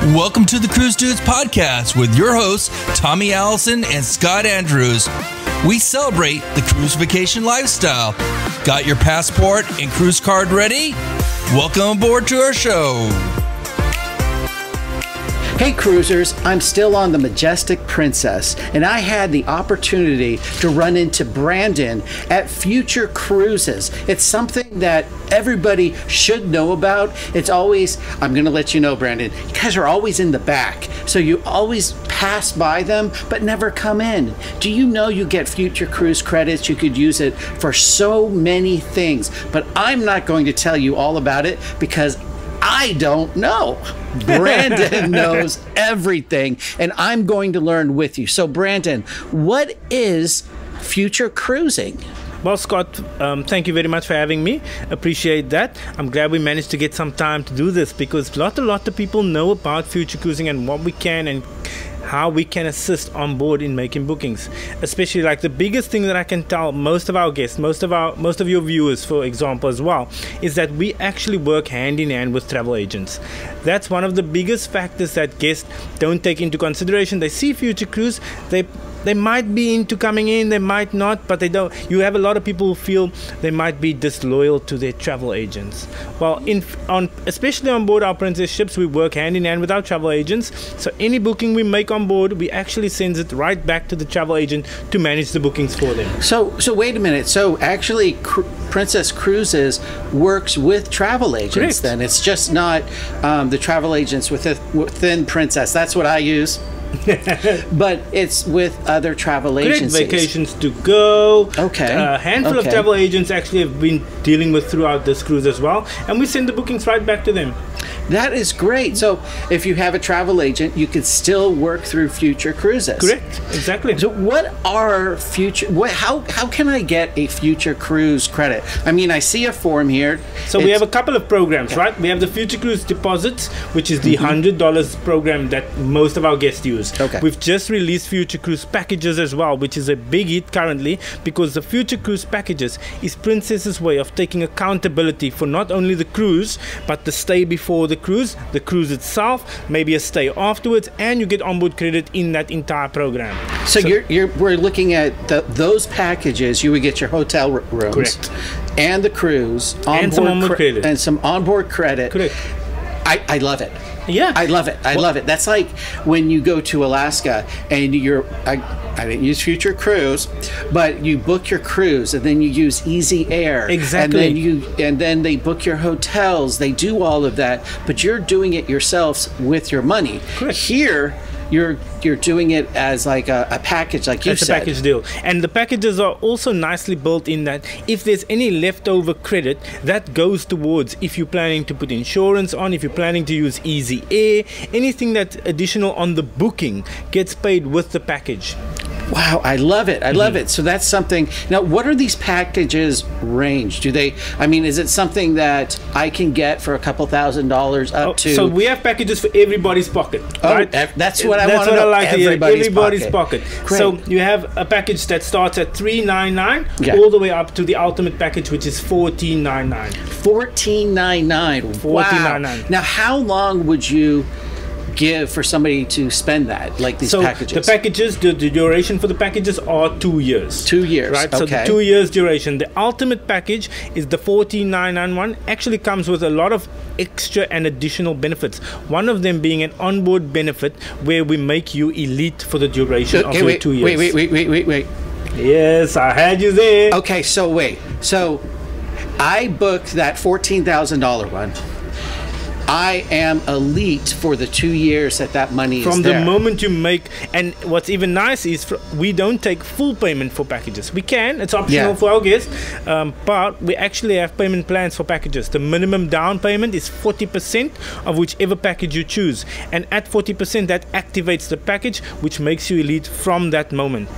Welcome to the Cruise Dudes podcast with your hosts, Tommy Allison and Scott Andrews. We celebrate the cruise vacation lifestyle. Got your passport and cruise card ready? Welcome aboard to our show. Hey cruisers, I'm still on the Majestic Princess, and I had the opportunity to run into Brandon at Future Cruises. It's something that everybody should know about. It's always, I'm going to let you know, Brandon, you guys are always in the back, so you always pass by them but never come in. Do you know you get Future Cruise credits? You could use it for so many things, but I'm not going to tell you all about it because I don't know. Brandon knows everything, and I'm going to learn with you. So, Brandon, what is future cruising? Well, Scott, um, thank you very much for having me. Appreciate that. I'm glad we managed to get some time to do this because lot, a lot of people know about future cruising and what we can and how we can assist on board in making bookings. Especially like the biggest thing that i can tell most of our guests most of our most of your viewers for example as well is that we actually work hand in hand with travel agents. That's one of the biggest factors that guests don't take into consideration. They see future cruise they they might be into coming in they might not but they don't you have a lot of people who feel they might be disloyal to their travel agents well in on especially on board our princess ships we work hand in hand with our travel agents so any booking we make on board we actually sends it right back to the travel agent to manage the bookings for them So, so wait a minute. So, actually, Cru- Princess Cruises works with travel agents. Correct. Then it's just not um, the travel agents within, within Princess. That's what I use. but it's with other travel agencies. vacations to go. Okay. A handful Okay. of travel agents actually have been dealing with throughout this cruise as well, and we send the bookings right back to them. That is great. So, if you have a travel agent, you can still work through future cruises. Correct. Exactly. So what are future what how how can I get a future cruise credit? I mean, I see a form here. So we have a couple of programs, right? We have the Future Cruise Deposits, which is the hundred dollars program that most of our guests use. Mm-hmm. Okay. We've just released Future Cruise packages as well, which is a big hit currently because the Future Cruise packages is Princess's way of taking accountability for not only the cruise but the stay before the cruise, the cruise itself, maybe a stay afterwards, and you get onboard credit in that entire program. so, you're you're we're looking at the, those packages. You would get your hotel rooms Correct. and the cruise And some onboard credit. and some onboard credit. Correct. I, I love it. Yeah. I love it. I love it. That's like when you go to Alaska and you're I, I didn't use Future Cruise, but you book your cruise and then you use EZair. Exactly. And then you and then they book your hotels. They do all of that, but you're doing it yourselves with your money. Correct. Here you're you're doing it as like a, a package, like you It's a said. package deal. And the packages are also nicely built in that if there's any leftover credit, that goes towards if you're planning to put insurance on, if you're planning to use EZair, anything that's additional on the booking gets paid with the package. Wow, I love it. I love Mm-hmm. it. So that's something. Now, what are these packages range? Do they? I mean, is it something that I can get for a couple thousand dollars up to? Oh, So we have packages for everybody's pocket. Oh, right? ev- that's what I That's wanna what know. I like. Everybody's Everybody's pocket. pocket. Great. So you have a package that starts at three nine nine Yeah. all the way up to the ultimate package, which is fourteen nine nine. fourteen nine nine. Wow. $14.99. Now, how long would you give for somebody to spend that? Like these So packages. the packages, the, the duration for the packages are two years. Two years, right? So the two years duration. The ultimate package is the fourteen nine nine one. Actually comes with a lot of extra and additional benefits. One of them being an onboard benefit where we make you elite for the duration of okay, your two years. wait, wait, wait, wait, wait, wait. Yes, I had you there. Okay, so wait. So I booked that fourteen thousand dollar one. I am elite for the two years that that money. From the moment you make, and what's even nice is we don't take full payment for packages. We can, it's optional Yeah. for our guests, um, but we actually have payment plans for packages. The minimum down payment is 40% of whichever package you choose, and at 40%, that activates the package, which makes you elite from that moment.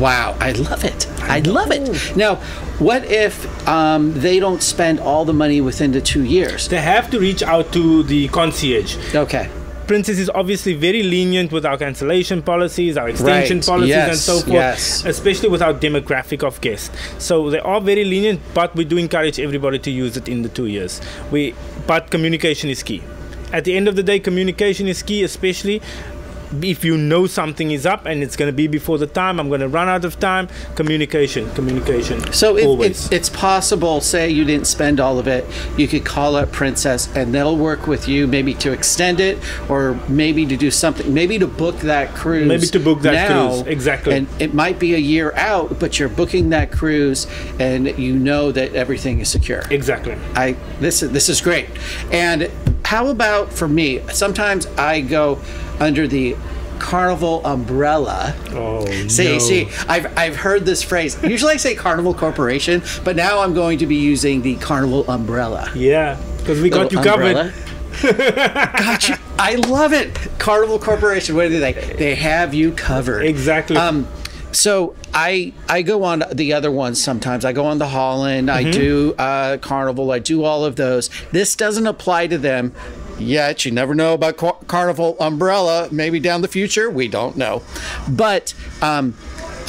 Wow, I love it. I love it. Now, what if um, they don't spend all the money within the two years? They have to reach out to the concierge. Okay. Princess is obviously very lenient with our cancellation policies, our extension Right. policies, and so forth, yes. especially with our demographic of guests. So they are very lenient, but we do encourage everybody to use it in the two years. We, but communication is key. at the end of the day, communication is key, especially if you know something is up and it's going to be before the time, I'm going to run out of time. Communication, communication. So it, always. it's, it's possible, say you didn't spend all of it, you could call up Princess and they'll work with you maybe to extend it or maybe to do something, maybe to book that cruise. Maybe to book that now, cruise, exactly. And it might be a year out, but you're booking that cruise and you know that everything is secure. exactly. I this is this is great. And how about for me? Sometimes I go under the Carnival umbrella. Oh, See, no. see, I've, I've heard this phrase. Usually I say Carnival Corporation, but now I'm going to be using the Carnival umbrella. Yeah, because we got you covered. umbrella. got you. I love it. Carnival Corporation. What do they? They have you covered. Exactly. Um, so I I go on the other ones sometimes. I go on the Holland. I do uh, Carnival. I do all of those. This doesn't apply to them yet. You never know about Car- Carnival umbrella. Maybe down the future, we don't know. But um,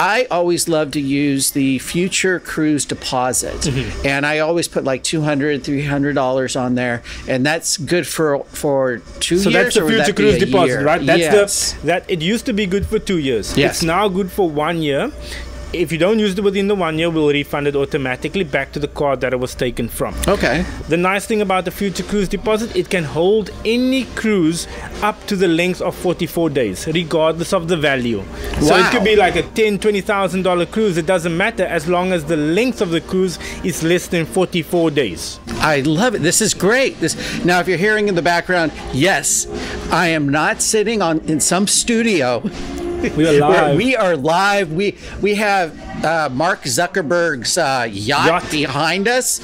I always love to use the future cruise deposit, mm-hmm. and I always put like 200 300 dollars on there, and that's good for for two So years. So that's the future cruise deposit, year? right? That's yes. the that it used to be good for two years. Yes. It's now good for one year. If you don't use it within the one year, we'll refund it automatically back to the card that it was taken from. okay. The nice thing about the future cruise deposit, it can hold any cruise up to the length of 44 days, regardless of the value. Wow. So it could be like a ten, twenty thousand dollar cruise. It doesn't matter as long as the length of the cruise is less than 44 days. I love it. This is great. This now, if you're hearing in the background, yes, I am not sitting on in some studio. We are live. we are live. We we have uh, Mark Zuckerberg's uh, yacht, Yacht. behind us.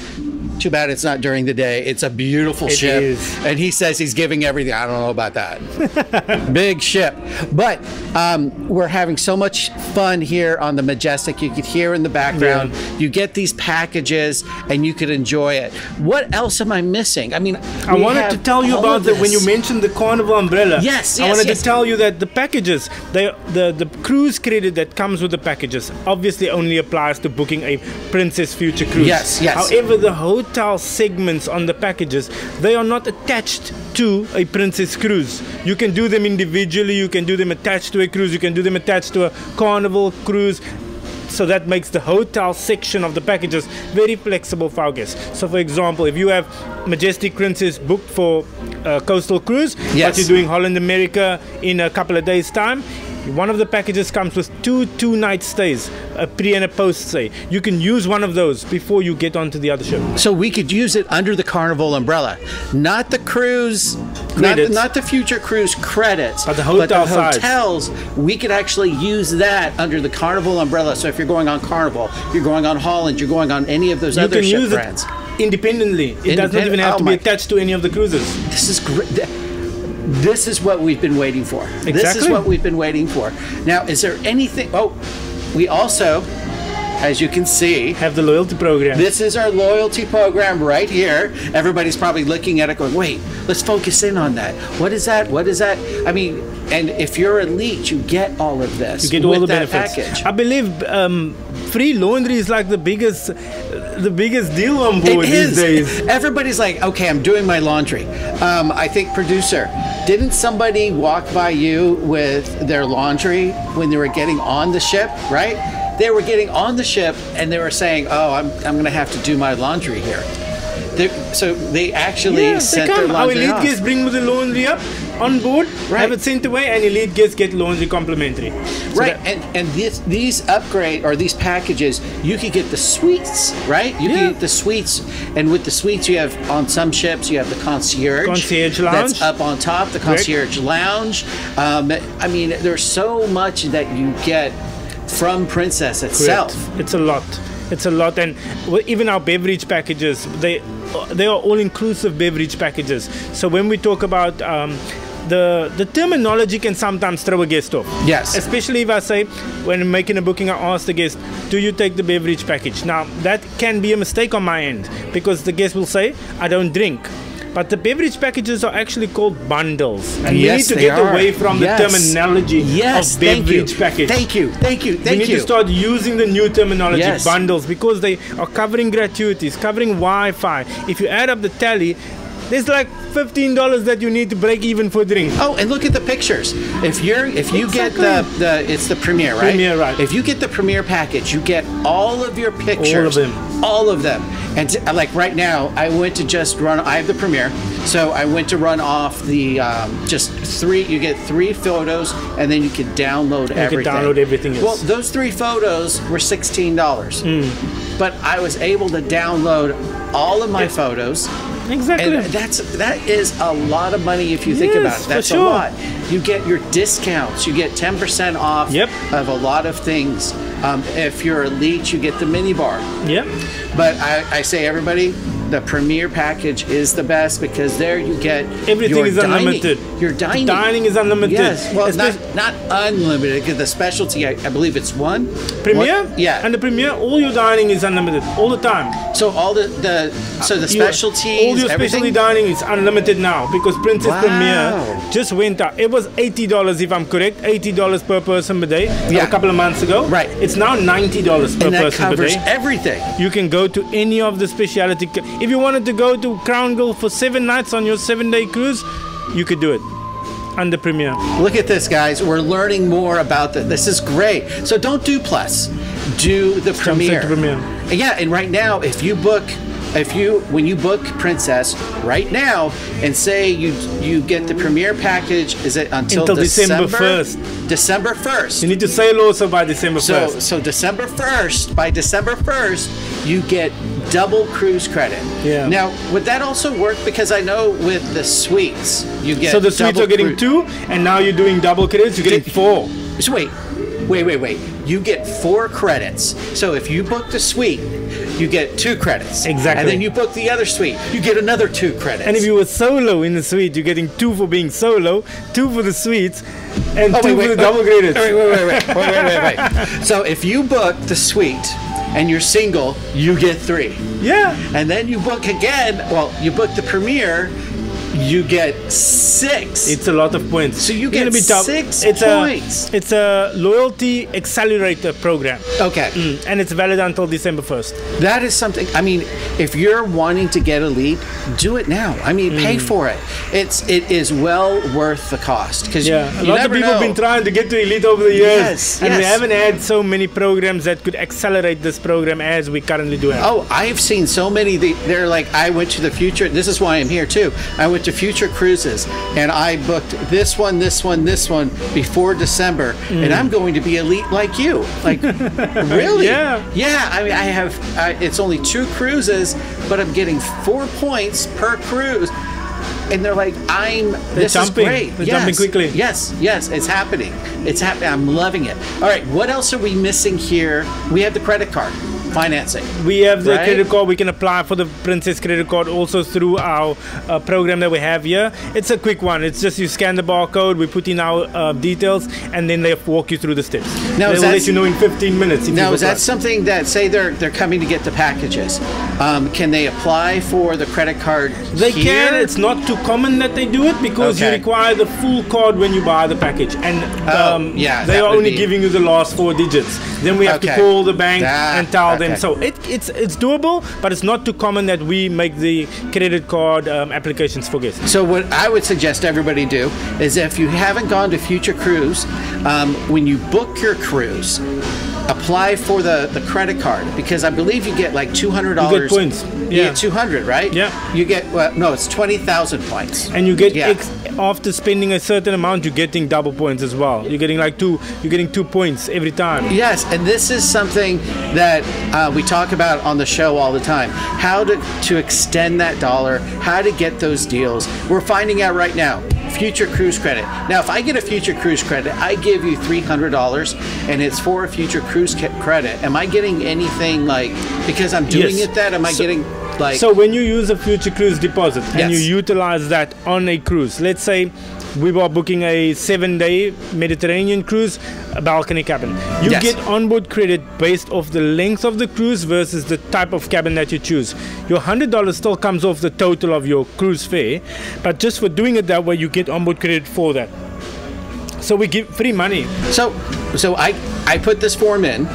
Too bad it's not during the day. It's a beautiful It ship, is. and he says he's giving everything. I don't know about that. Big ship, but um, we're having so much fun here on the Majestic. You could hear in the background. You get these packages, and you could enjoy it. What else am I missing? I mean, I wanted to tell you about the when you mentioned the carnival umbrella. Yes, I yes, wanted yes. to tell you that the packages, they, the the cruise credit that comes with the packages, obviously only applies to booking a Princess Future cruise. Yes, yes. However, the hotel segments on the packages, they are not attached to a Princess cruise. You can do them individually. You can do them attached to a cruise. You can do them attached to a carnival cruise. So that makes the hotel section of the packages very flexible for our guests. So, for example, if you have Majestic Princess booked for a coastal cruise, Yes. but you're doing Holland America in a couple of days' time, one of the packages comes with two two night stays, a pre and a post stay. You can use one of those before you get onto the other ship. So we could use it under the Carnival umbrella, not the cruise, not the, not the future cruise credits, But the hotel sides. hotels. We could actually use that under the Carnival umbrella. So if you're going on Carnival, you're going on Holland, you're going on any of those You other can ship use brands. it independently. It does not even have oh to be attached to any of the cruises. This is great. This is what we've been waiting for. Exactly. This is what we've been waiting for. Now, is there anything? Oh, we also, as you can see, Have the loyalty program. This is our loyalty program right here. Everybody's probably looking at it going, wait, let's focus in on that. What is that? What is that? I mean, and if you're elite, you get all of this. You get all the that benefits. package. I believe um, free laundry is like the biggest, the biggest deal on board It these is. days. Everybody's like, okay, I'm doing my laundry. Um, I think producer, didn't somebody walk by you with their laundry when they were getting on the ship? Right? They were getting on the ship and they were saying, "Oh, I'm I'm going to have to do my laundry here." They're, so they actually Yeah, they sent their come. Our laundry elite off. guests bring the laundry up on board, Right. have it sent away, and elite guests get laundry complimentary. So right, and and this, these upgrade or these packages, you could get the suites, right? You Yeah. can get the suites, and with the suites, you have on some ships you have the concierge, Concierge lounge that's up on top, the concierge lounge. Um, I mean, there's so much that you get from Princess itself. Correct. It's a lot. It's a lot, and even our beverage packages, they they are all inclusive beverage packages. So when we talk about um, the the terminology can sometimes throw a guest off. Yes. Especially if I say when making a booking, I ask the guest, "Do you take the beverage package?" Now that can be a mistake on my end because the guest will say, "I don't drink." But the beverage packages are actually called bundles, and we need to get are. away from Yes. the terminology Yes, of thank you. beverage package. Thank you, thank you, We thank need you. Need to start using the new terminology Yes. bundles because they are covering gratuities, covering Wi-Fi. If you add up the tally, there's like fifteen dollars that you need to break even for drink. Oh, and look at the pictures. If you're if you Exactly. get the the it's the premiere, right? Premiere, right. If you get the premiere package, you get all of your pictures, All of them. All of them. And t- like right now, I went to just run. I have the premiere, so I went to run off the um, just three. You get three photos, and then you can download can everything. download everything, yes. Well, those three photos were sixteen dollars, Hmm. but I was able to download all of my photos. Exactly. And that's that is a lot of money if you think Yes, about it. That's sure. a lot. You get your discounts. You get ten percent off Yep. of a lot of things. Um, if you're elite, you get the mini bar. yeah. But I, I say everybody, the premier package is the best because there you get Everything your is dining- unlimited. Your dining. Dining is unlimited. Yes. Well, not Especially- not unlimited because the specialty I, I believe it's one premier. One- yeah. And the premier, all your dining is unlimited all the time. so all the the so the uh, Your- specialties all your specialty dining is unlimited now because Princess Wow. Premiere just went up. It was eighty dollars if I'm correct, eighty dollars per person per day. Yeah. A couple of months ago. Right. It's now ninety dollars per and that person per day. everything. You can go to any of the specialty. If you wanted to go to Crown Grill for seven nights on your seven-day cruise, you could do it under Premiere. Look at this, guys. We're learning more about this. This is great. So don't do plus. Do the to Premiere. Yeah, and right now, if you book, if you when you book Princess right now, and say you you get the premiere package, is it until, Until December 1st. December first. You need to sail also by December So first. so December first. By December first, you get double cruise credit. Yeah. Now, would that also work? Because I know with the suites, you get So the suites are getting two, and now you're doing double credits. You're getting four. So wait, wait, wait, wait. You get four credits. So if you book the suite, you get two credits. Exactly. And then you book the other suite, you get another two credits. And if you were solo in the suite, you're getting two for being solo, two for the suites, and Oh, two wait, for the wait. double credits. Wait, wait, wait, wait, wait, wait, wait, wait. So if you book the suite and you're single, you get three. Yeah. And then you book again. Well, you book the premiere, you get six. It's a lot of points. So you get be tough. six it's points. A, it's a loyalty accelerator program, okay. Mm, and it's valid until December first. That is something. I mean, if you're wanting to get elite, do it now. I mean, pay Mm. for it. It's it is well worth the cost because Yeah, a you, lot of people have been trying to get to elite over the years, Yes, and we haven't had so many programs that could accelerate this program as we currently do have. Oh, I've seen so many. They're like, I went to the future. This is why I'm here too. I went to Future Cruises and I booked this one, this one, this one before December, and I'm going to be elite like you. Like, really? Mm. Yeah. Yeah. I mean, I have. I, it's only two cruises, but I'm getting four points per cruise. And they're like, I'm. this jumping. is great. They're yes. jumping quickly. Yes, yes, it's happening. It's happening. I'm loving it. All right, what else are we missing here? We have the credit card financing. We have the Right. credit card. We can apply for the Princess credit card also through our uh, program that we have here. It's a quick one. It's just you scan the barcode, we put in our uh, details, and then they walk you through the steps. Now, they is will that- let you know in 15 minutes. Now, is that apply. something that say they're they're coming to get the packages? Um, can they apply for the credit card? They here? can. It's not too common that they do it because you require the full card when you buy the package, and Oh, um, yeah, they are only be- giving you the last four digits. Then we have Okay. to call the bank Ah, and tell them. So it, it's it's doable, but it's not too common that we make the credit card um, applications for guests. So what I would suggest everybody do is if you haven't gone to Future Cruise, um, when you book your cruise, apply for the, the credit card because I believe you get like two hundred dollars. points. Yeah. two hundred, right? Yeah. You get well, no, it's twenty thousand points. And you get Yeah. ex- after spending a certain amount, you're getting double points as well. You're getting like two. You're getting two points every time. Yes, and this is something that uh, we talk about on the show all the time. How to to extend that dollar, how to get those deals. We're finding out right now. Future cruise credit. Now, if I get a future cruise credit, I give you three hundred dollars, and it's for a future cruise credit. Am I getting anything like because I'm doing Yes. it? That am I So- getting like? So when you use a future cruise deposit and Yes. you utilize that on a cruise, let's say we were booking a seven-day Mediterranean cruise, a balcony cabin. You Yes. get onboard credit based off the length of the cruise versus the type of cabin that you choose. Your hundred dollars still comes off the total of your cruise fare, but just for doing it that way, you get onboard credit for that. So we give free money. So, so I I put this form in.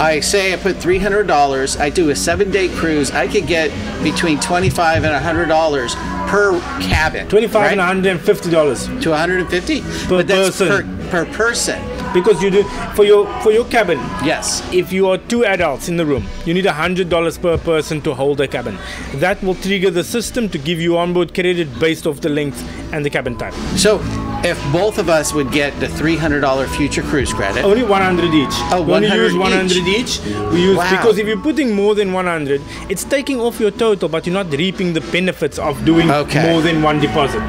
I say I put three hundred dollars. I do a seven day cruise. I could get between twenty five and hundred dollars per cabin. Twenty-five right? and one hundred and fifty dollars to 150 but that's person. per, per person because you do for your for your cabin. yes If you are two adults in the room, you need hundred dollars per person to hold the cabin. That will trigger the system to give you onboard credit based off the length and the cabin type. so if both of us would get the $300 future cruise credit Only 100 each. Oh, we only 100 use 100 each. We use Wow. because if you're putting more than 100, it's taking off your total, but you're not reaping the benefits of doing Okay. more than one deposit.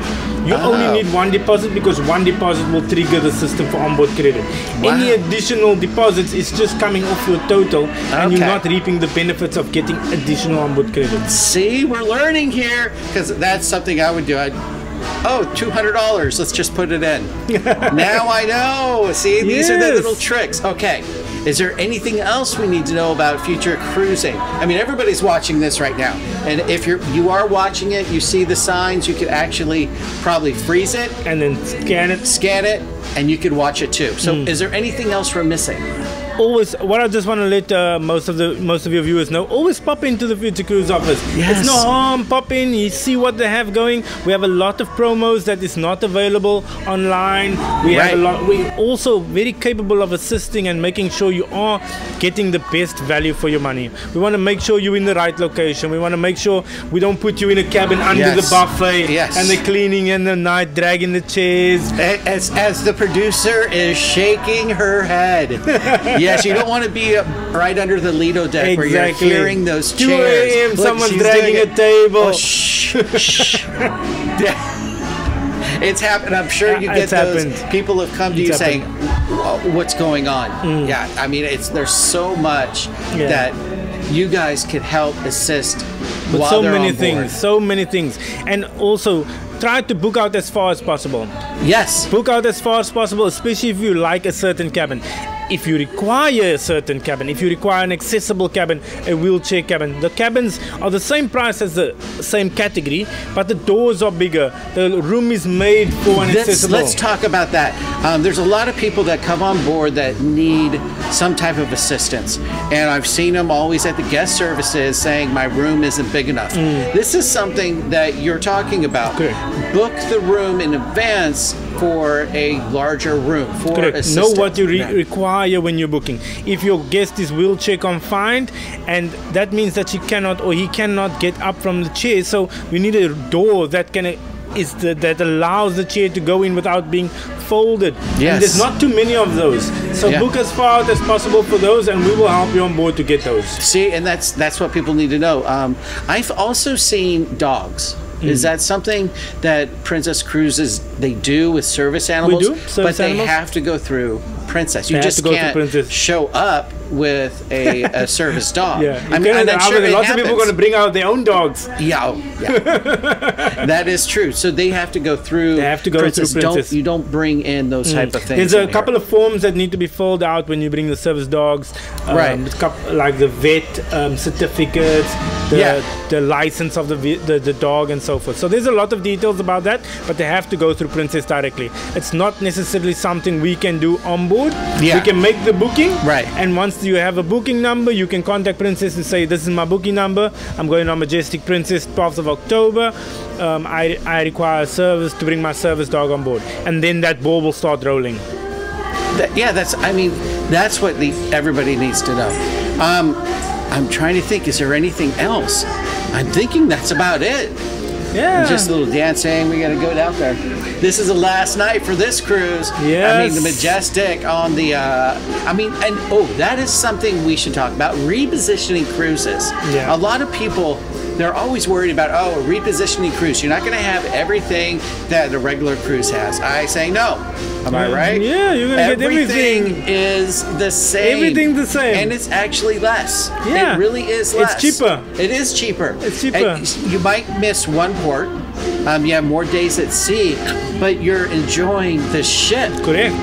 You Oh. only need one deposit because one deposit will trigger the system for onboard credit. Any additional deposits is just coming off your total, and you're not reaping the benefits of getting additional onboard credit. see we're learning here because that's something i would do i'd oh $200 let's just put it in. Now i know. See these are the little tricks. Okay. Is there anything else we need to know about future cruising? I mean everybody's watching this right now. And if you're you are watching it you see the signs you could actually probably freeze it And then scan it. scan it and you could watch it too. So Hmm. is there anything else we're missing always what I just want to let uh, most of the most of your viewers know always pop into the Future Cruise office. Yes. it's no harm pop in you see what they have going. We have a lot of promos that is not available online. We have a lot we also very capable of assisting and making sure you are getting the best value for your money. We want to make sure you're in the right location. We want to make sure we don't put you in a cabin under Yes. the buffet Yes. and the cleaning and the night dragging the chairs. As as the producer is shaking her head yes you don't want to be uh, right under the lido deck where you're Exactly. hearing those 2 chairs a.m. Someone's dragging a table. Oh, shh, shh. It's happened. I'm sure you get it's those happened. people have come to It's you saying, "What's going on?" Yeah, I mean, it's there's so much Mm. Yeah. that you guys could help assist But so many things, so many things. And also try to book out as far as possible. Yes, Book out as far as possible, especially if you like a certain cabin. If you require a certain cabin, if you require an accessible cabin, a wheelchair cabin, the cabins are the same price as the same category, but the doors are bigger. The room is made for an let's, accessible. let's talk about that. Um, there's a lot of people that come on board that need some type of assistance, and I've seen them always at the guest services saying, "My room isn't big enough." This is something that you're talking about. Mm. Correct. Book the room in advance for a larger room for Correct. Know what you re- Yeah. Require when you're booking. If your guest is wheelchair confined, and that means that she cannot or he cannot get up from the chair, so we need a door that can is the, that allows the chair to go in without being folded. Yes. And there's not too many of those. So Yeah. book as far out as possible for those, and we will help you on board to get those. See, and that's that's what people need to know. Um, I've also seen dogs. Mm. Is that something that Princess Cruises they do with service animals? We do, service but they animals. have to go through Princess. You They just go through can't Princess. show up with a, a service dog. Yeah, I mean, You and I'm sure lots of people are going to bring out their own dogs. Yeah, oh, yeah. that is true. So they have to go through. They have to go through Princess. Princess. Don't you don't bring in those type of things. There's a here. couple of forms that need to be filled out when you bring the service dogs. Um, Right. it's coup- Like the vet um, certificates, the, Yeah. the license of the, the the dog, and so forth. So there's a lot of details about that, but they have to go through Princess directly. It's not necessarily something we can do on board. Yeah. We can make the booking. Right. And once you have a booking number, you can contact Princess and say, "This is my booking number. I'm going on Majestic Princess 12th of October. Um, I I require service to bring my service dog on board." And then that ball will start rolling. That- yeah, that's. I mean, that's what the everybody needs to know. Um, I'm trying to think. Is there anything else? I'm thinking that's about it. Yeah. Just a little dancing. We got to go down there. This is the last night for this cruise. Yeah. I mean, the Majestic on the. Uh, I mean, and oh, that is something we should talk about. Repositioning cruises. Yeah. A lot of people. They're always worried about oh a repositioning cruise. You're not going to have everything that a regular cruise has. I say no. Am I Yeah. right? Yeah, you're gonna get everything. is the same. Everything the same. and it's actually less. Yeah. it really is less. It's cheaper. It is cheaper. It's cheaper. And you might miss one port. Um, you have more days at sea, but you're enjoying the ship. Correct.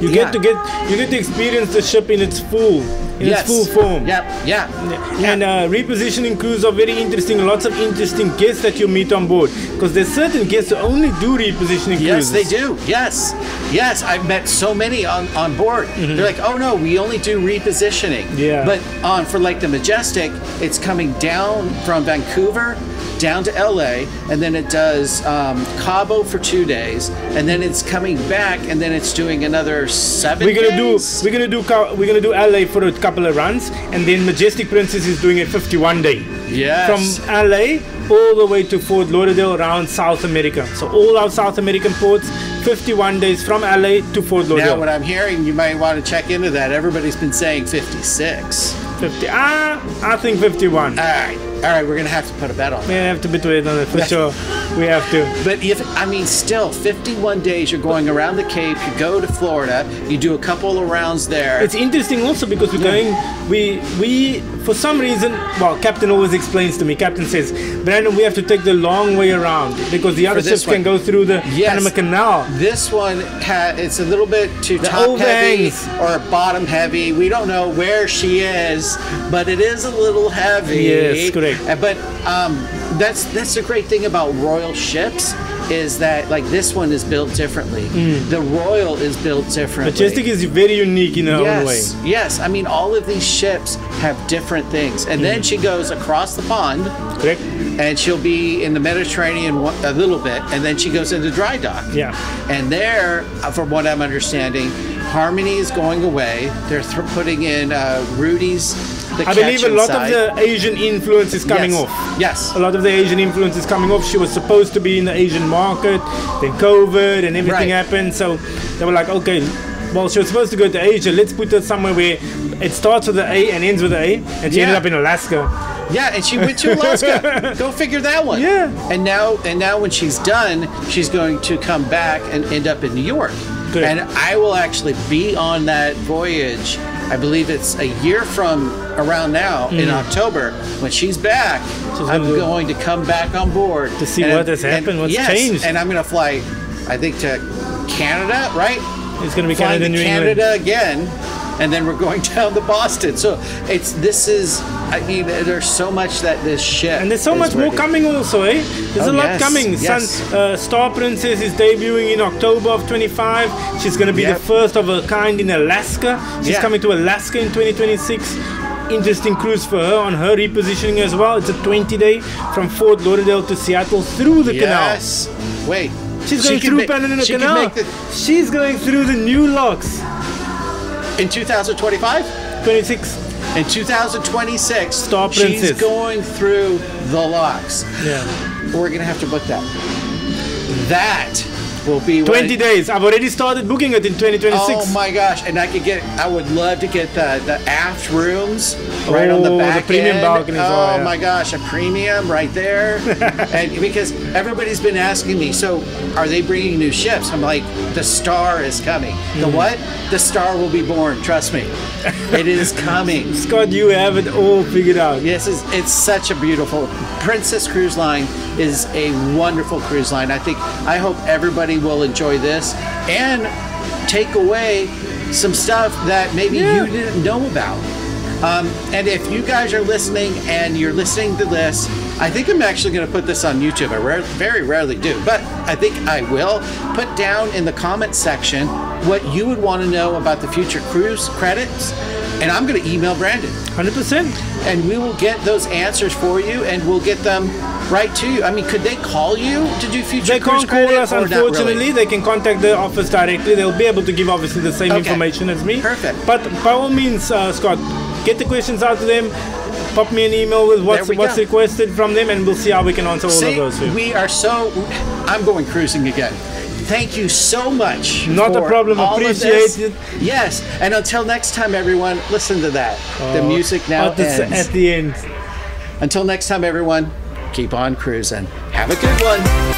You Yeah. get to get you get to experience the ship in its full in yes. its full form. Yep. Yeah. And uh, repositioning crews are very interesting. Lots of interesting guests that you meet on board because there's certain guests who only do repositioning Yes, cruises. they do. Yes, yes. I've met so many on, on board. They're like, oh no, we only do repositioning. Mm-hmm. Yeah. But on for like the Majestic, it's coming down from Vancouver down to LA, and then it does um, Cabo for two days, and then it's coming back, and then it's doing another 7 We're gonna days? do we're gonna do we're gonna do LA for a couple of runs, and then Majestic Princess is doing a 51 day Yes. from LA all the way to Fort Lauderdale around South America. So all our South American ports, 51 days from LA to Fort Lauderdale. now, what I'm hearing, you might want to check into that. Everybody's been saying 56. 50. Ah, I think 51. All right, all right, we're gonna have to put a bet on. We have to between on it for sure. We have to. But if I mean, still, 51 days you're going around the Cape. You go to Florida. You do a couple of rounds there. It's interesting also because we're going. We we for some reason. Well, Captain always explains to me. Captain says, Brandon, we have to take the long way around because the other ships can go through the Yes. Panama Canal. This one ha- it's a little bit too The top heavy or bottom heavy. We don't know where she is, but it is a little heavy. Yes, correct. Uh, But um, that's that's the great thing about royal ships is that like this one is built differently. The Royal is built differently. Mm. Majestic is very unique in her own way. Yes, yes. I mean, all of these ships have different things, and then she goes across the pond, Correct? and she'll be in the Mediterranean a little bit, and then she goes into dry dock. Yeah. And there, uh, from what I'm understanding, Harmony is going away. They're th- putting in uh, Rudi's. The I believe a lot of the Asian influence is coming yes. off. Yes. A lot of the Asian influence is coming off. She was supposed to be in the Asian market, then COVID and everything Right. happened. So they were like, okay, well, she was supposed to go to Asia. Let's put her somewhere where it starts with the A and ends with the A. And she ended up in Alaska. Yeah, and she went to Alaska. Go figure that one. Yeah. And now, and now, when she's done, she's going to come back and end up in New York. Good. And I will actually be on that voyage. I believe it's a year from around now in October when she's back. Mm. She's I'm do- going to come back on board To see And- what has and- happened, what's yes, changed. And I'm going to fly, I think, to Canada, right? It's going to be Canada, to New England. Canada again, and then we're going down to Boston. So it's this is. I mean, there's so much that this ship. And there's so much more coming also, eh? There's Oh, a lot yes, coming. yes. Sun, uh, Star Princess is debuting in October of 25. She's going to be Yep. the first of her kind in Alaska. She's Yeah. coming to Alaska in 2026. Interesting cruise for her on her repositioning as well. It's a 20 day from Fort Lauderdale to Seattle through the canal. Yes. Wait. She's going can through Panama she can Canal. make the- She's going through the new locks. In 2025. 26. In 2026, Star she's Princess. going through the locks. Yeah. We're gonna have to book that. That will be 20 days. I've already started booking it in 2026. Oh my gosh! And I could get. I would love to get the the aft rooms right on Oh, the the back premium end. balconies, Oh oh, yeah. my gosh, a premium right there. and because everybody's been asking me, so are they bringing new ships? I'm like, the Star is coming. The Mm. what? The Star will be born. Trust me, it is coming. Scott, you have it all figured out. Yes, it's, it's such a beautiful Princess Cruise Line is a wonderful cruise line. I think I hope everybody will enjoy this and take away some stuff that maybe Yeah. you didn't know about. Um, and if you guys are listening and you're listening to this, I think I'm actually going to put this on YouTube. I rare, very rarely do, but I think I will put down in the comment section what you would want to know about the future cruise credits. And I'm going to email Brandon 100%. and we will get those answers for you and we'll get them right to you. I mean, could they call you to do future They can't call us, unfortunately. really? They can contact the office directly. They'll be able to give obviously the same Okay. information as me. Perfect. But by all means, uh, Scott, get the questions out to them. Pop me an email with what's, what's go. requested from them, and we'll see how we can answer all See, of those. we are so. I'm going cruising again. Thank you so much. Not a problem. all Appreciate it. Yes, and until next time, everyone, listen to that. the music now at the, ends. at the end. Until next time, everyone, keep on cruising. Have a good one.